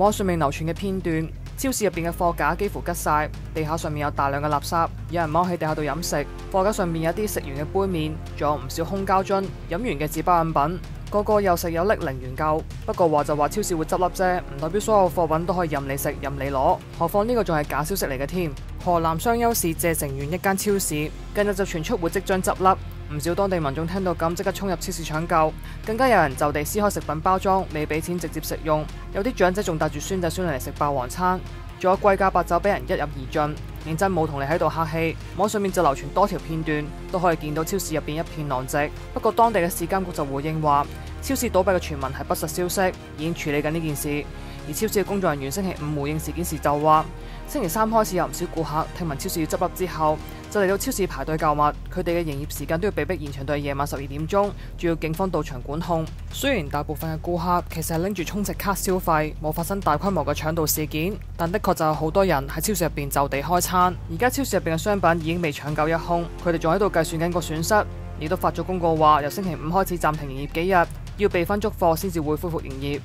网上面流傳嘅片段，超市入边嘅貨架幾乎吉晒，地下上面有大量嘅垃圾，有人踎喺地下度飲食，貨架上面有啲食完嘅杯麵，仲有唔少空膠樽、飲完嘅紙包飲品，個個又食有拎零元夠。不過話就話超市會執笠啫，唔代表所有貨品都可以任你食任你攞，何況呢個仲係假消息嚟嘅添。河南商丘市謝城縣一間超市近日就傳出會即將執笠。唔少當地民眾聽到咁即刻衝入超市搶救，更加有人就地撕開食品包裝，未俾錢直接食用。有啲長者仲帶住孫仔孫女嚟食霸王餐，仲有貴價白酒俾人一飲而盡，認真冇同你喺度客氣。網上面就流傳多條片段，都可以見到超市入邊一片狼藉。不過當地嘅市監局就回應話，超市倒閉嘅傳聞係不實消息，已經處理緊呢件事。而超市嘅工作人員星期五回應事件時就話，星期三開始有唔少顧客聽聞超市要執笠之後，就嚟到超市排隊購物，佢哋嘅營業時間都要被迫延長到夜晚十二點鐘，仲要警方到場管控。雖然大部分嘅顧客其實係拎住充值卡消費，冇發生大規模嘅搶盜事件，但的確就有好多人喺超市入边就地開餐。而家超市入边嘅商品已經未搶購一空，佢哋仲喺度計算緊個損失，亦都發咗公告話由星期五開始暫停營業幾日，要備份足貨先至會恢復營業。